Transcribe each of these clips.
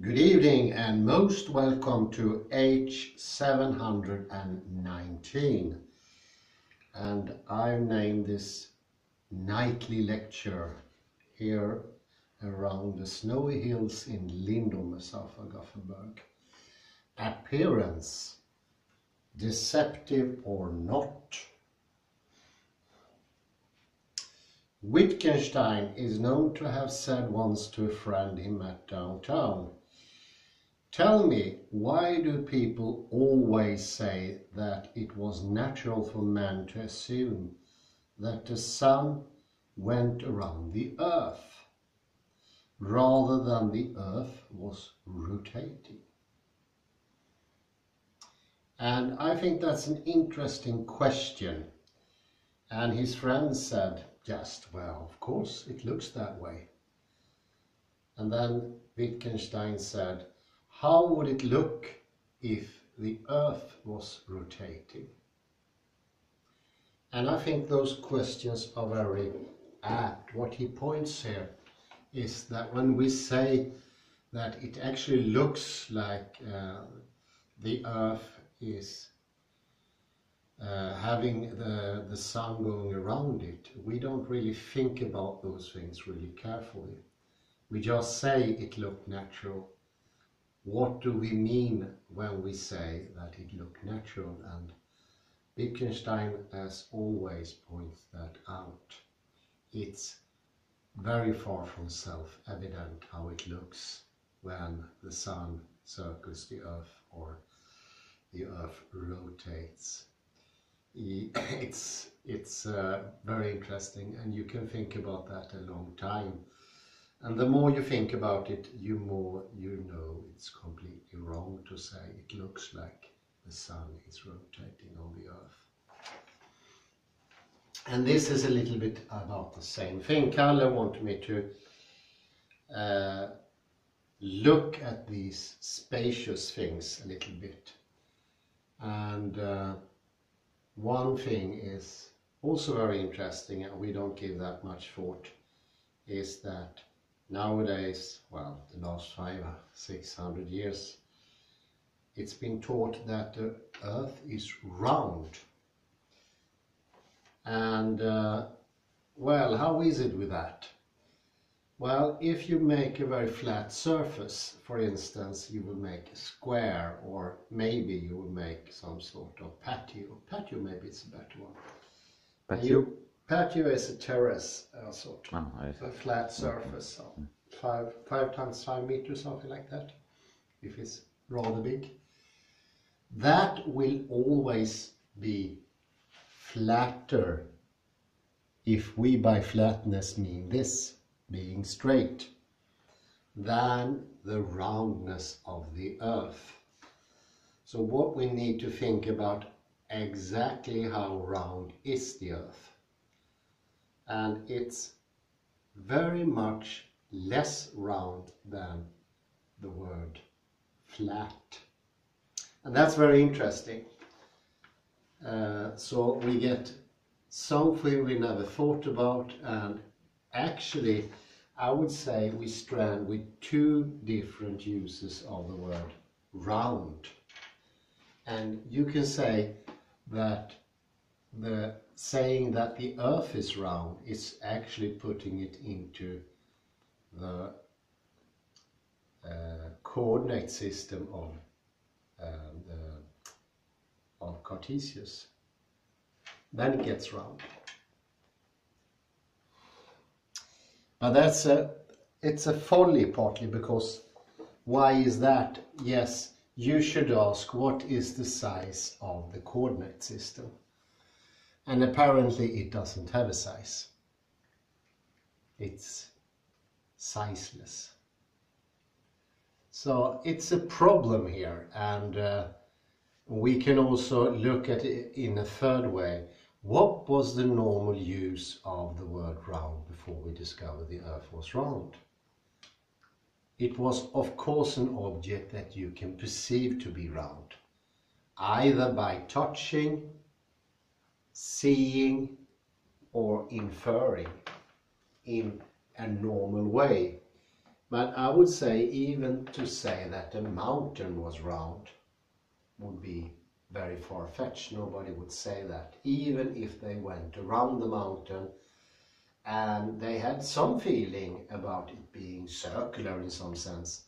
Good evening and most welcome to H719 and I've named this nightly lecture here around the snowy hills in Lindome, south of Gothenburg. Appearance, deceptive or not? Wittgenstein is known to have said once to a friend he met downtown, Tell me, why do people always say that it was natural for man to assume that the sun went around the earth rather than the earth was rotating? And I think that's an interesting question. And his friend said, just, well, of course, it looks that way. And then Wittgenstein said, how would it look if the earth was rotating? And I think those questions are very apt. What he points here is that when we say that it actually looks like uh, the earth is uh, having the, the sun going around it, we don't really think about those things really carefully. We just say it looked natural what do we mean when we say that it looked natural? And Wittgenstein, as always, points that out. It's very far from self-evident how it looks when the sun circles the earth or the earth rotates. It's, it's uh, very interesting and you can think about that a long time and the more you think about it, you more you know it's completely wrong to say it looks like the sun is rotating on the earth. And this is a little bit about the same thing. Kalle wanted me to uh, look at these spacious things a little bit. And uh, one thing is also very interesting, and we don't give that much thought, is that nowadays, well, the last five, six hundred years, it's been taught that the earth is round. And, uh, well, how is it with that? Well, if you make a very flat surface, for instance, you will make a square or maybe you will make some sort of patio. Patio maybe it's a better one. Patio? Patio is a terrace, uh, sort of. Oh, a flat mm-hmm. surface, so mm-hmm. five, five times five meters, something like that, if it's rather big. That will always be flatter if we by flatness mean this, being straight, than the roundness of the earth. So what we need to think about exactly how round is the earth and it's very much less round than the word flat. And that's very interesting. Uh, so we get something we never thought about and actually I would say we strand with two different uses of the word round. And you can say that the saying that the earth is round is actually putting it into the uh, coordinate system of um, of Cartesius. Then it gets round. But that's a, it's a folly partly because why is that? Yes, you should ask what is the size of the coordinate system? And apparently it doesn't have a size. It's sizeless. So it's a problem here and uh, we can also look at it in a third way. What was the normal use of the word round before we discovered the earth was round? It was of course an object that you can perceive to be round, either by touching seeing or inferring in a normal way. But I would say even to say that a mountain was round would be very far-fetched. Nobody would say that. Even if they went around the mountain and they had some feeling about it being circular in some sense.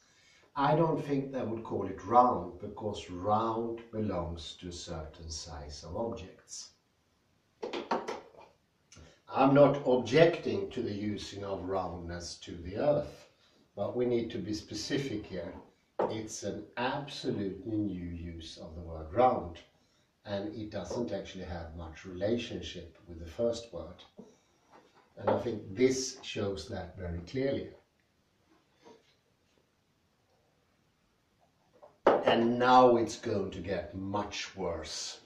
I don't think they would call it round because round belongs to a certain size of objects. I'm not objecting to the using of roundness to the earth, but we need to be specific here. It's an absolutely new use of the word round, and it doesn't actually have much relationship with the first word. And I think this shows that very clearly. And now it's going to get much worse.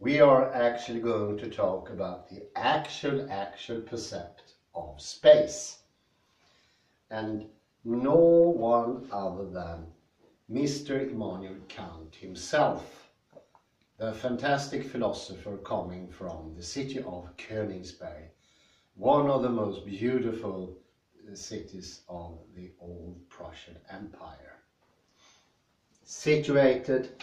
We are actually going to talk about the actual, actual percept of space. And no one other than Mr. Immanuel Kant himself, the fantastic philosopher coming from the city of Königsberg, one of the most beautiful cities of the old Prussian Empire. Situated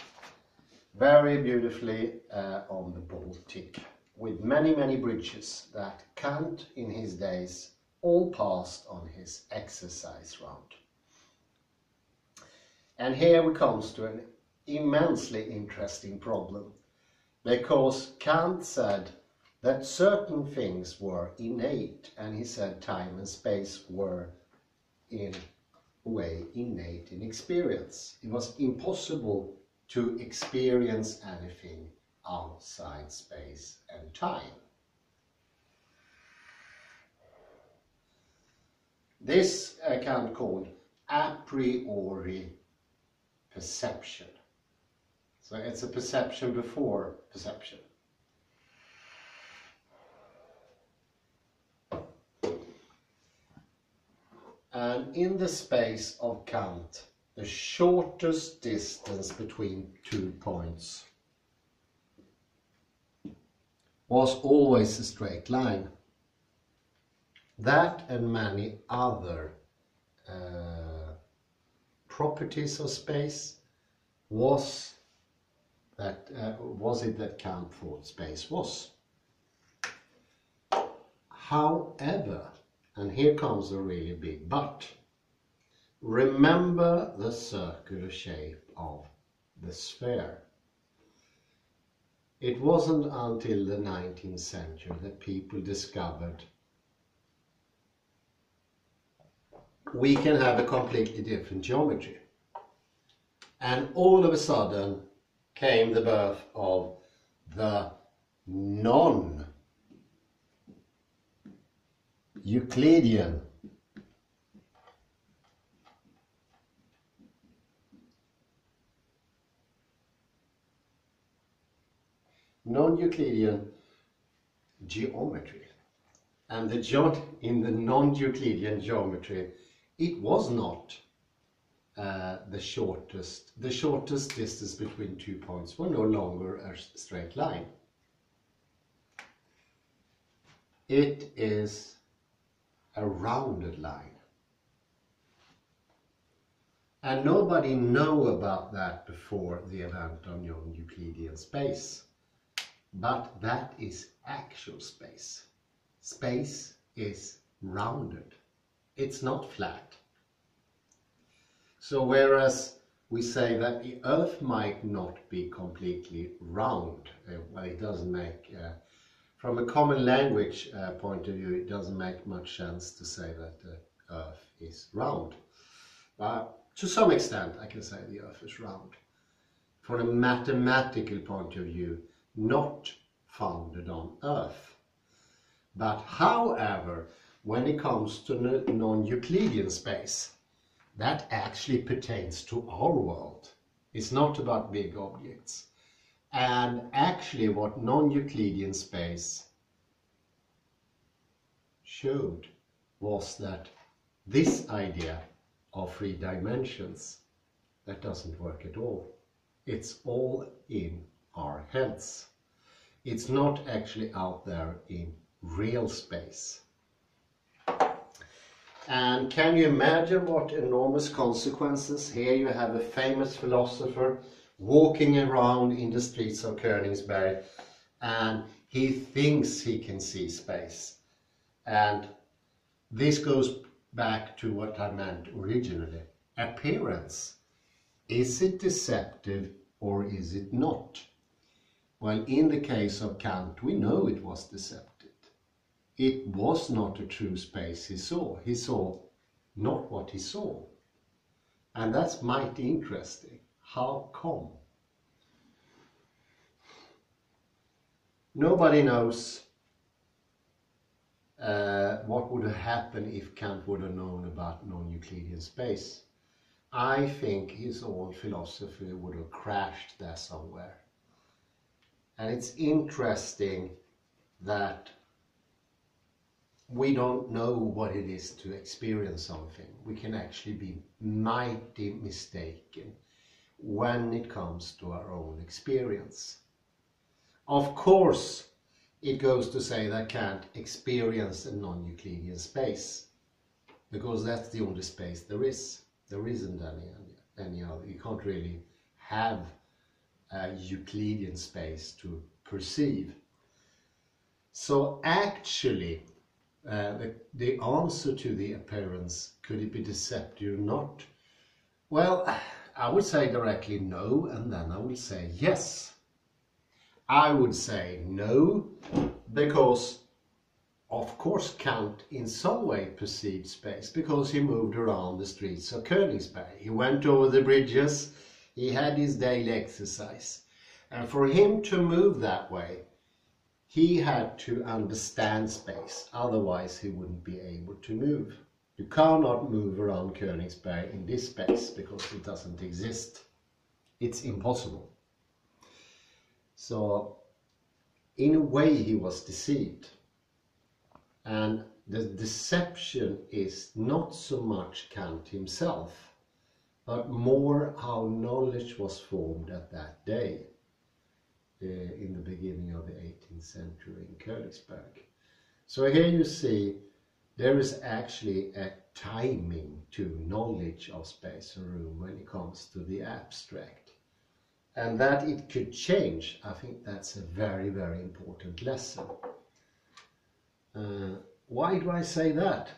very beautifully uh, on the Baltic with many, many bridges that Kant in his days all passed on his exercise round. And here we comes to an immensely interesting problem because Kant said that certain things were innate and he said time and space were in a way innate in experience. It was impossible to experience anything outside space and time. This uh, Kant called a priori perception. So it's a perception before perception. and in the space of Kant, the shortest distance between two points was always a straight line. That and many other uh, properties of space was that uh, was it that Kant thought space was. However, and here comes a really big but. Remember the circular shape of the sphere. It wasn't until the 19th century that people discovered we can have a completely different geometry. And all of a sudden came the birth of the non Euclidean. Non-Euclidean geometry. And the ge in the non-Euclidean geometry, it was not uh, the shortest. The shortest distance between two points were no longer a straight line. It is a rounded line. And nobody know about that before the event of non-Euclidean space. But that is actual space. Space is rounded. It's not flat. So whereas we say that the Earth might not be completely round, uh, well, it doesn't make uh, from a common language uh, point of view, it doesn't make much sense to say that the Earth is round. But to some extent, I can say the Earth is round. From a mathematical point of view, not founded on Earth. But however, when it comes to non-Euclidean space, that actually pertains to our world. It's not about big objects. And actually what non-Euclidean space showed was that this idea of three dimensions, that doesn't work at all. It's all in our heads. It's not actually out there in real space. And can you imagine what enormous consequences? Here you have a famous philosopher walking around in the streets of Königsberg and he thinks he can see space. And this goes back to what I meant originally. Appearance. Is it deceptive or is it not? Well, in the case of Kant, we know it was deceptive. It was not a true space he saw. He saw not what he saw. And that's mighty interesting. How come? Nobody knows uh, what would have happened if Kant would have known about non-Euclidean space. I think his old philosophy would have crashed there somewhere. And it's interesting that we don't know what it is to experience something. We can actually be mighty mistaken when it comes to our own experience. Of course, it goes to say that Kant experience a non-Euclidean space because that's the only space there is. There isn't any, any other. You can't really have a Euclidean space to perceive. So actually, uh, the, the answer to the appearance, could it be deceptive or not? Well, I would say directly no, and then I would say yes. I would say no, because of course Kant in some way perceived space because he moved around the streets of Königsberg. He went over the bridges, he had his daily exercise. And for him to move that way, he had to understand space, otherwise he wouldn't be able to move. You cannot move around Königsberg in this space because it doesn't exist. It's impossible. So in a way he was deceived. And the deception is not so much Kant himself, but more how knowledge was formed at that day uh, in the beginning of the 18th century in Königsberg. So here you see there is actually a timing to knowledge of space and room when it comes to the abstract and that it could change, I think that's a very, very important lesson. Uh, why do I say that?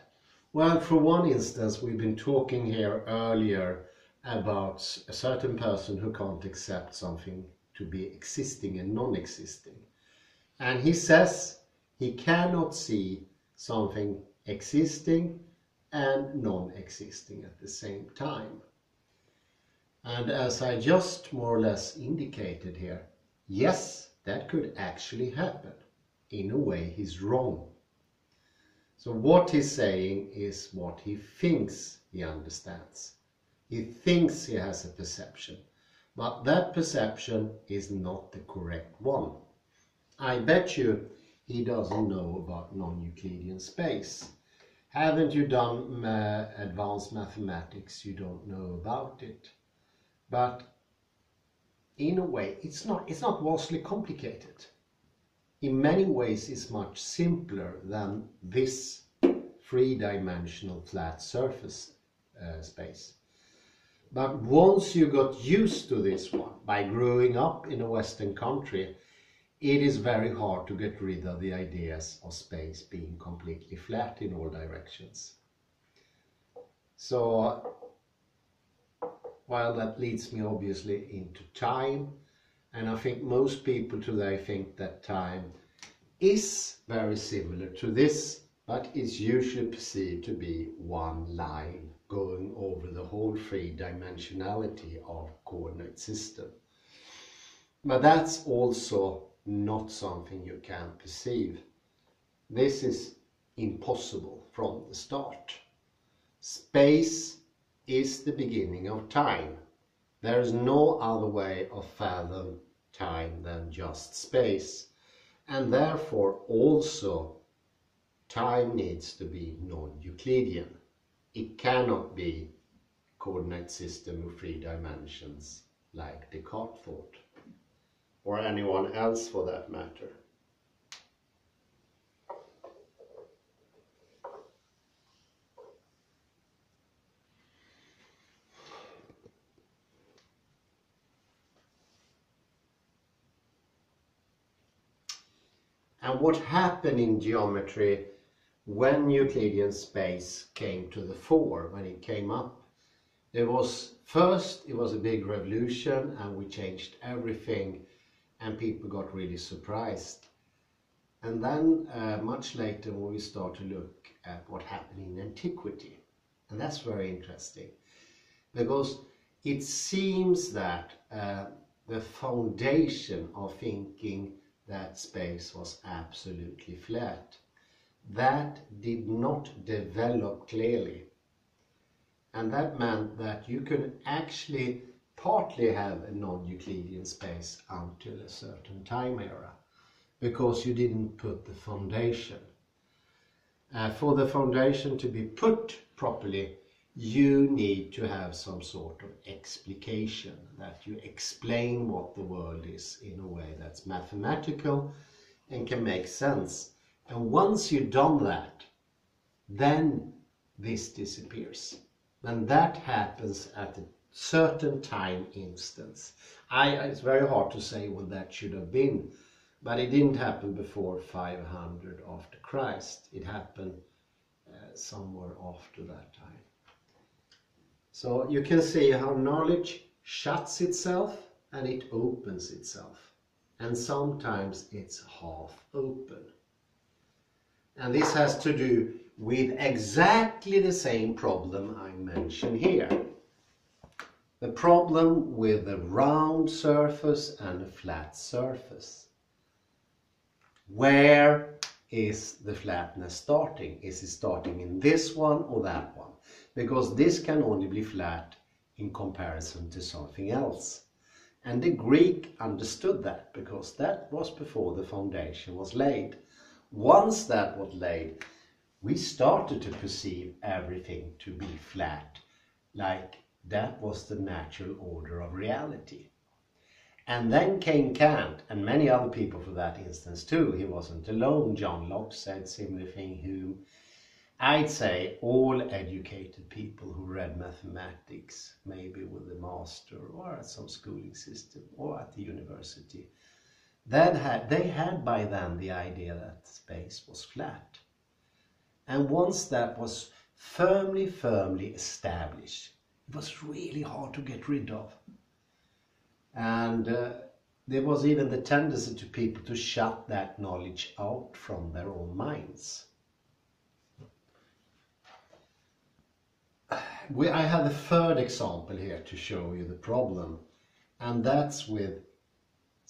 Well, for one instance, we've been talking here earlier about a certain person who can't accept something to be existing and non-existing. And he says he cannot see something existing and non-existing at the same time. And as I just more or less indicated here, yes, that could actually happen. In a way, he's wrong. So what he's saying is what he thinks he understands. He thinks he has a perception, but that perception is not the correct one. I bet you he doesn't know about non-Euclidean space. Haven't you done advanced mathematics, you don't know about it but in a way it's not it's not vastly complicated in many ways it's much simpler than this three-dimensional flat surface uh, space but once you got used to this one by growing up in a western country it is very hard to get rid of the ideas of space being completely flat in all directions. So while that leads me obviously into time and I think most people today think that time is very similar to this but it's usually perceived to be one line going over the whole three dimensionality of coordinate system. But that's also not something you can perceive. This is impossible from the start. Space is the beginning of time. There is no other way of fathom time than just space. And therefore also time needs to be non-Euclidean it cannot be coordinate system of three dimensions like Descartes thought, or anyone else for that matter. And what happened in geometry when Euclidean space came to the fore, when it came up, there was first it was a big revolution and we changed everything and people got really surprised. And then uh, much later when we start to look at what happened in antiquity. And that's very interesting because it seems that uh, the foundation of thinking that space was absolutely flat. That did not develop clearly. And that meant that you could actually partly have a non-Euclidean space until a certain time era because you didn't put the foundation. Uh, for the foundation to be put properly, you need to have some sort of explication, that you explain what the world is in a way that's mathematical and can make sense. And once you've done that, then this disappears. And that happens at a certain time instance. I, it's very hard to say when that should have been, but it didn't happen before 500 after Christ. It happened uh, somewhere after that time. So you can see how knowledge shuts itself and it opens itself. And sometimes it's half open. And this has to do with exactly the same problem I mentioned here. The problem with a round surface and a flat surface. Where is the flatness starting? Is it starting in this one or that one? because this can only be flat in comparison to something else. And the Greek understood that because that was before the foundation was laid. Once that was laid, we started to perceive everything to be flat, like that was the natural order of reality. And then came Kant and many other people for that instance too. He wasn't alone. John Locke said similar thing, Hume, I'd say all educated people who read mathematics, maybe with a master or at some schooling system or at the university, that had, they had by then the idea that space was flat. And once that was firmly, firmly established, it was really hard to get rid of. And uh, there was even the tendency to people to shut that knowledge out from their own minds. we, I have a third example here to show you the problem and that's with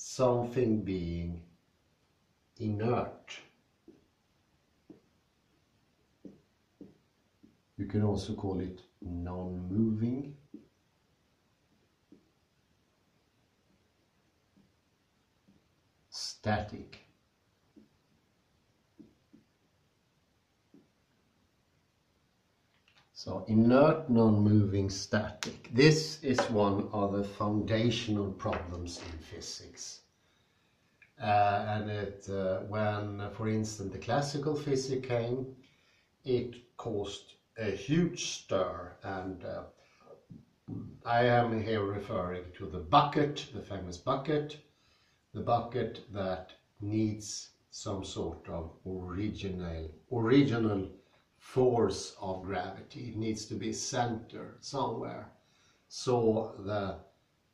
something being inert. You can also call it non-moving. Static. So inert, non-moving, static. This is one of the foundational problems in physics. Uh, and it, uh, when, for instance, the classical physics came, it caused a huge stir. And uh, I am here referring to the bucket, the famous bucket, the bucket that needs some sort of original, original force of gravity. It needs to be centered somewhere so the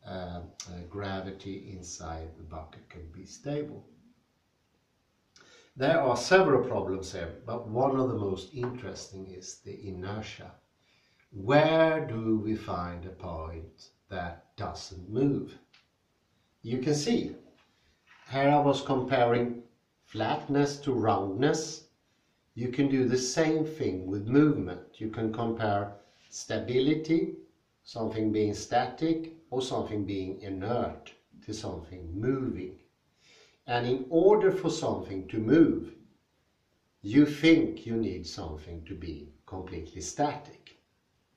uh, uh, gravity inside the bucket can be stable. There are several problems here, but one of the most interesting is the inertia. Where do we find a point that doesn't move? You can see, here I was comparing flatness to roundness you can do the same thing with movement. You can compare stability, something being static, or something being inert to something moving. And in order for something to move, you think you need something to be completely static.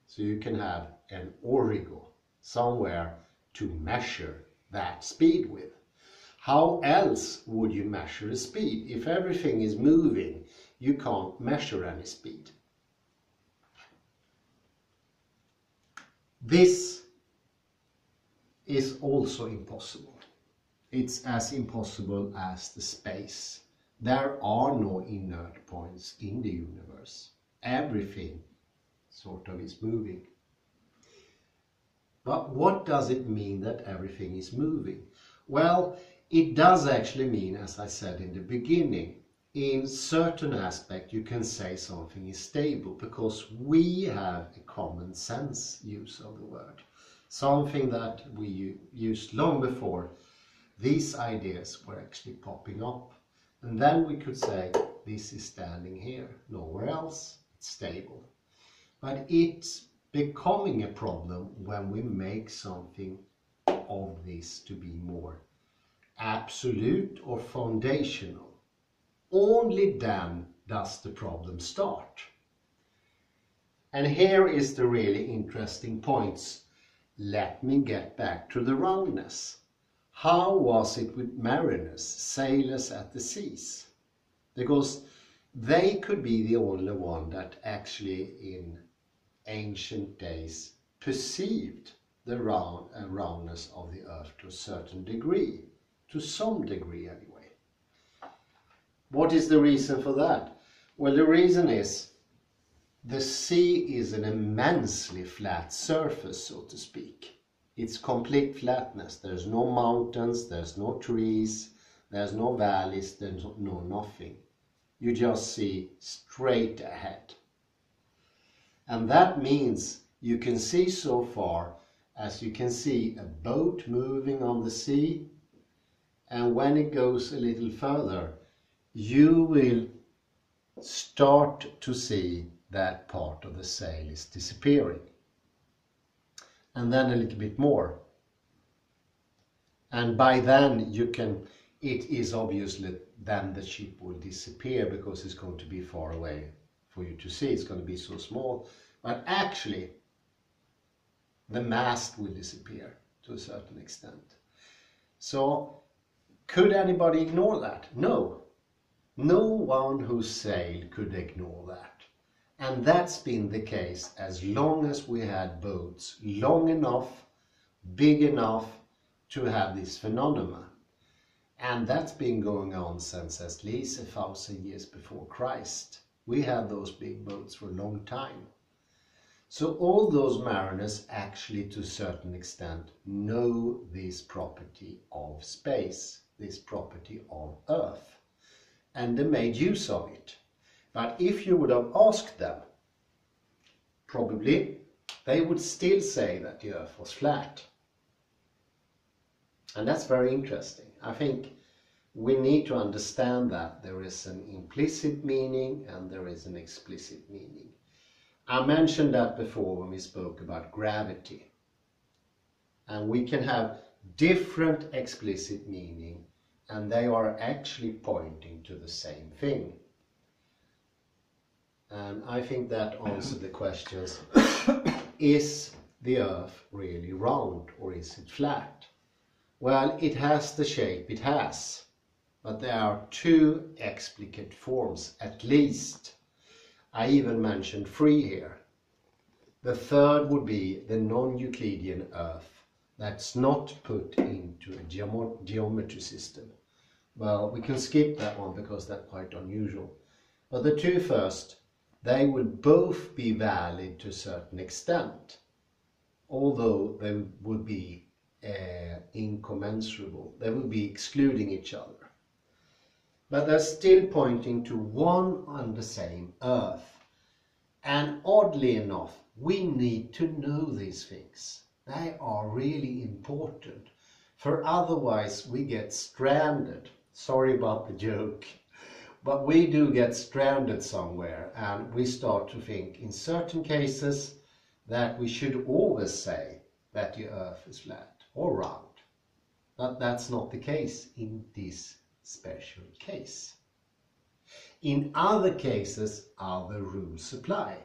So you can have an origo somewhere to measure that speed with. How else would you measure a speed? If everything is moving, you can't measure any speed. This is also impossible. It's as impossible as the space there are no inert points in the universe. Everything sort of is moving. But what does it mean that everything is moving? Well, it does actually mean, as I said in the beginning, in certain aspect you can say something is stable because we have a common sense use of the word. Something that we used long before these ideas were actually popping up. And then we could say, this is standing here, nowhere else, it's stable. But it's becoming a problem when we make something of this to be more absolute or foundational. Only then does the problem start. And here is the really interesting points. Let me get back to the roundness. How was it with mariners, sailors at the seas? Because they could be the only one that actually in ancient days perceived the round, uh, roundness of the earth to a certain degree, to some degree. What is the reason for that? Well, the reason is the sea is an immensely flat surface, so to speak. It's complete flatness. There's no mountains, there's no trees, there's no valleys, there's no nothing. You just see straight ahead. And that means you can see so far as you can see a boat moving on the sea and when it goes a little further you will start to see that part of the sail is disappearing and then a little bit more. And by then you can, it is obviously then the ship will disappear because it's going to be far away for you to see. It's going to be so small. But actually, the mast will disappear to a certain extent. So, could anybody ignore that? No. No one who sailed could ignore that. And that's been the case as long as we had boats long enough, big enough to have this phenomenon. And that's been going on since at least a thousand years before Christ. We had those big boats for a long time. So all those mariners actually to a certain extent know this property of space, this property of earth. And they made use of it. But if you would have asked them, probably they would still say that the earth was flat. And that's very interesting. I think we need to understand that there is an implicit meaning and there is an explicit meaning. I mentioned that before when we spoke about gravity. And we can have different explicit meaning and they are actually pointing to the same thing. And I think that answers the questions. is the earth really round or is it flat? Well, it has the shape it has, but there are two explicate forms at least. I even mentioned three here. The third would be the non-Euclidean earth that's not put into a geometry system. Well, we can skip that one because that's quite unusual. But the two first, they would both be valid to a certain extent, although they would be uh, incommensurable. They would be excluding each other. But they're still pointing to one and the same earth. And oddly enough, we need to know these things. They are really important. For otherwise we get stranded. Sorry about the joke. But we do get stranded somewhere and we start to think in certain cases that we should always say that the earth is flat or round. But that's not the case in this special case. In other cases, other rules apply,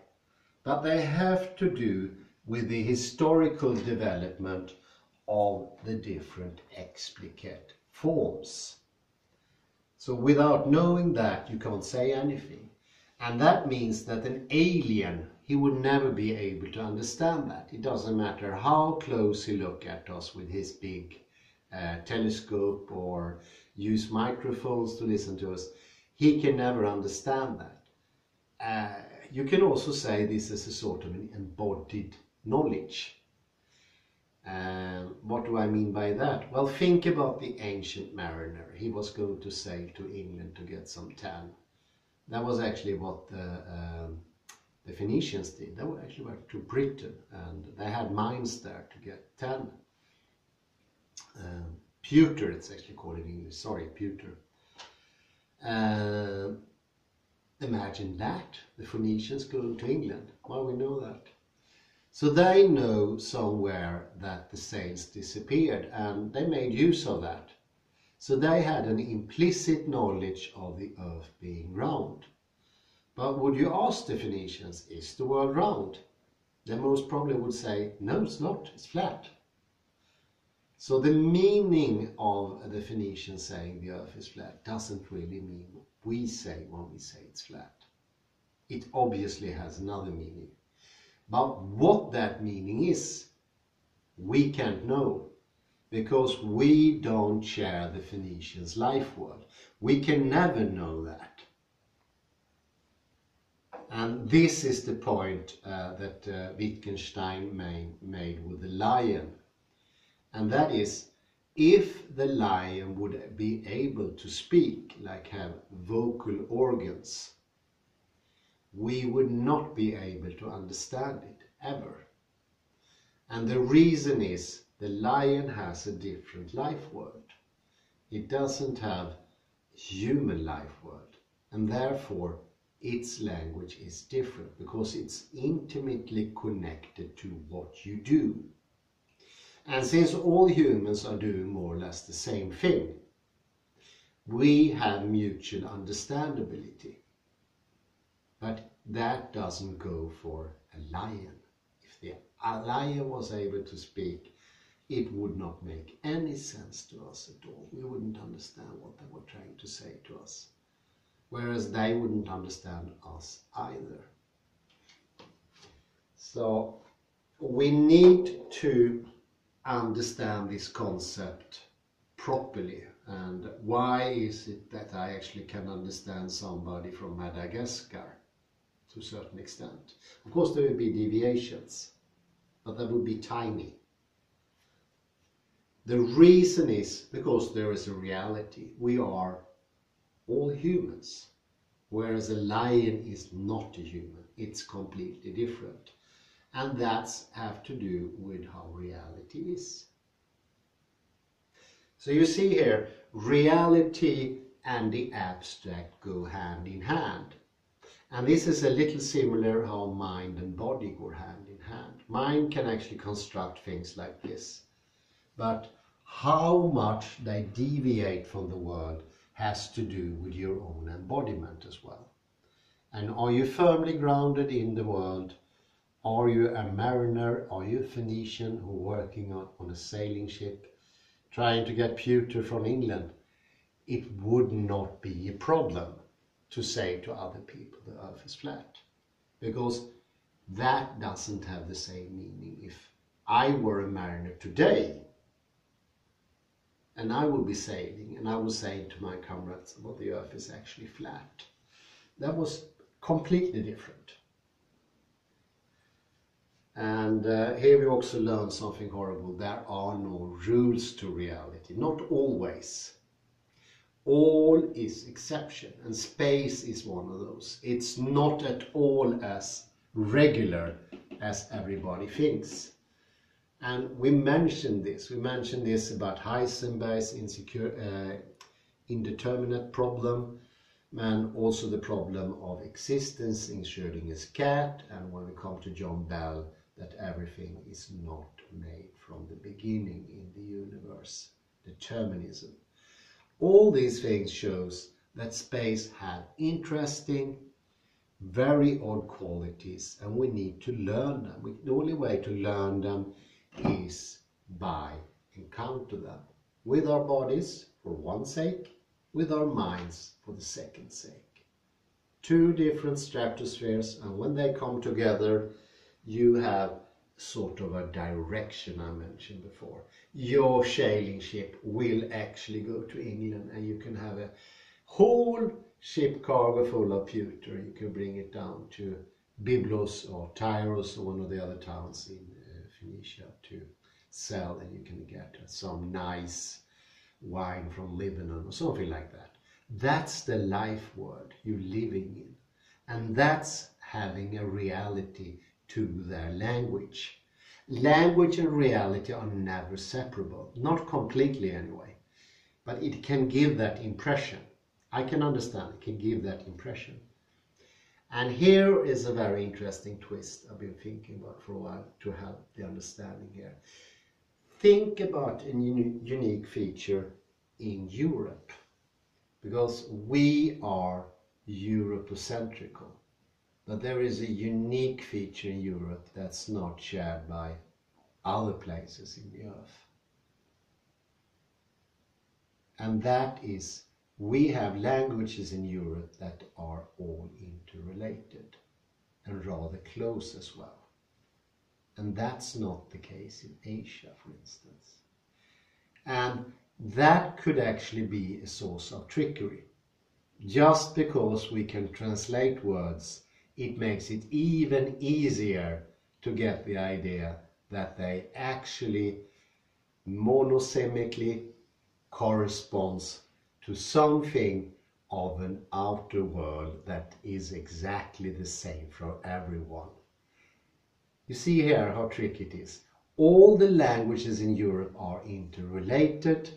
but they have to do with the historical development of the different explicate forms. So without knowing that, you can't say anything. And that means that an alien, he would never be able to understand that. It doesn't matter how close he look at us with his big uh, telescope or use microphones to listen to us. he can never understand that. Uh, you can also say this is a sort of an embodied knowledge. Uh, what do I mean by that? Well, think about the ancient mariner. He was going to sail to England to get some tan. That was actually what the, um, the Phoenicians did. They were actually went to Britain and they had mines there to get tan. Um, pewter, it's actually called in English. Sorry, pewter. Uh, imagine that, the Phoenicians going to England. Well, we know that. So they know somewhere that the sails disappeared and they made use of that. So they had an implicit knowledge of the earth being round. But would you ask the Phoenicians, is the world round? They most probably would say, no, it's not, it's flat. So the meaning of the Phoenicians saying the earth is flat doesn't really mean what we say when we say it's flat. It obviously has another meaning. But what that meaning is, we can't know because we don't share the Phoenicians' life world. We can never know that. And this is the point uh, that uh, Wittgenstein made, made with the lion and that is if the lion would be able to speak, like have vocal organs, we would not be able to understand it ever. And the reason is the lion has a different life world. It doesn't have human life world and therefore its language is different because it's intimately connected to what you do. And since all humans are doing more or less the same thing, we have mutual understandability. But that doesn't go for a lion. If the lion was able to speak, it would not make any sense to us at all. We wouldn't understand what they were trying to say to us. Whereas they wouldn't understand us either. So we need to understand this concept properly and why is it that I actually can understand somebody from Madagascar to a certain extent. Of course there will be deviations, but that would be tiny. The reason is because there is a reality. We are all humans, whereas a lion is not a human. It's completely different. And that's have to do with how reality is. So you see here, reality and the abstract go hand in hand. And this is a little similar how mind and body go hand in hand. Mind can actually construct things like this. But how much they deviate from the world has to do with your own embodiment as well. And are you firmly grounded in the world are you a mariner? Are you a Phoenician who working on, on a sailing ship trying to get pewter from England? It would not be a problem to say to other people the earth is flat because that doesn't have the same meaning. If I were a mariner today and I would be sailing and I was say to my comrades, well, the earth is actually flat. That was completely different. And uh, here we also learn something horrible. There are no rules to reality, not always. All is exception, and space is one of those. It's not at all as regular as everybody thinks. And we mentioned this. We mentioned this about Heisenberg's insecure, uh, indeterminate problem, and also the problem of existence in Schrödinger's cat. And when we come to John Bell, that everything is not made from the beginning in the universe, determinism. All these things shows that space had interesting, very odd qualities and we need to learn them. The only way to learn them is by encounter them with our bodies for one sake, with our minds for the second sake. Two different stratospheres and when they come together you have sort of a direction I mentioned before. Your sailing ship will actually go to England and you can have a whole ship cargo full of pewter. You can bring it down to Byblos or Tyros or one of the other towns in uh, Phoenicia to sell and you can get some nice wine from Lebanon or something like that. That's the life world you're living in. And that's having a reality to their language. Language and reality are never separable, not completely anyway, but it can give that impression. I can understand it can give that impression. And here is a very interesting twist I've been thinking about for a while to help the understanding here. Think about a unique feature in Europe because we are Europocentrical. But there is a unique feature in Europe that's not shared by other places in the earth. And that is we have languages in Europe that are all interrelated and rather close as well. And that's not the case in Asia, for instance. And that could actually be a source of trickery. Just because we can translate words, it makes it even easier to get the idea that they actually monosemically corresponds to something of an outer world that is exactly the same for everyone. You see here how tricky it is. All the languages in Europe are interrelated.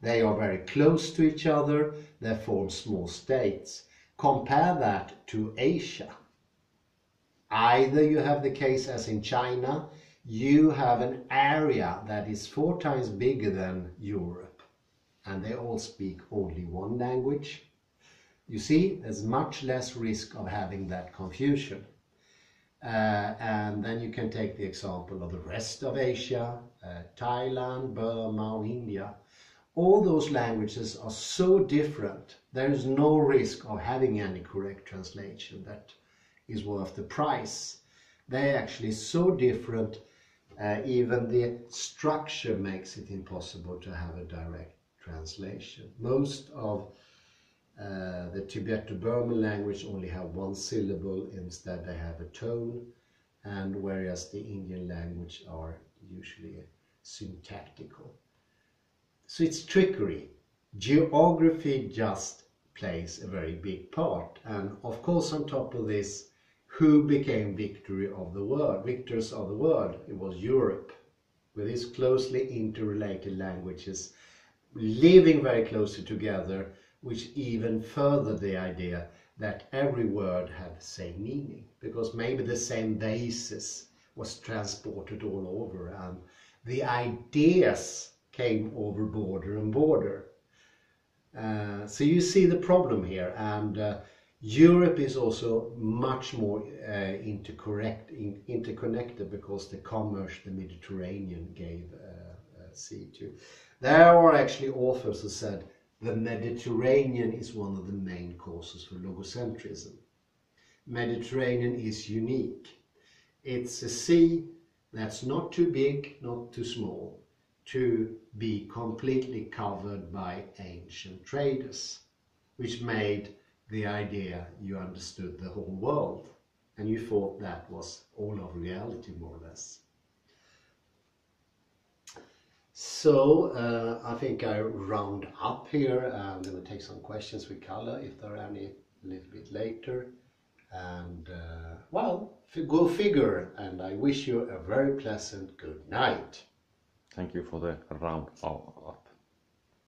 They are very close to each other. They form small states. Compare that to Asia. Either you have the case as in China, you have an area that is four times bigger than Europe and they all speak only one language. You see, there's much less risk of having that confusion. Uh, and then you can take the example of the rest of Asia, uh, Thailand, Burma, India. All those languages are so different, there is no risk of having any correct translation that is worth the price. They're actually so different, uh, even the structure makes it impossible to have a direct translation. Most of uh, the Tibeto-Burman language only have one syllable, instead they have a tone, and whereas the Indian language are usually syntactical. So it's trickery. Geography just plays a very big part. And of course, on top of this, who became victory of the world, victors of the world? It was Europe, with its closely interrelated languages, living very closely together which even furthered the idea that every word had the same meaning because maybe the same basis was transported all over and the ideas came over border and border. Uh, so you see the problem here and uh, Europe is also much more uh, in, interconnected because the commerce the Mediterranean gave uh, uh, sea to. There are actually authors who said the Mediterranean is one of the main causes for logocentrism. Mediterranean is unique. It's a sea that's not too big, not too small, to be completely covered by ancient traders, which made the idea you understood the whole world and you thought that was all of reality more or less. So uh, I think I round up here. Going to take some questions with Kalle if there are any a little bit later. And uh, well, go figure. And I wish you a very pleasant good night. Thank you for the round up.